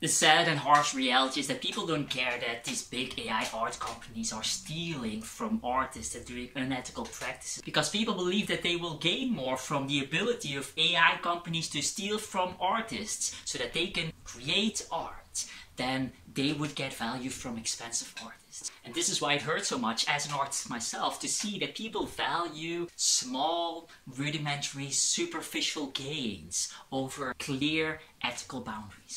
The sad and harsh reality is that people don't care that these big AI art companies are stealing from artists and doing unethical practices because people believe that they will gain more from the ability of AI companies to steal from artists so that they can create art than they would get value from expensive artists. And this is why it hurts so much as an artist myself to see that people value small, rudimentary, superficial gains over clear ethical boundaries.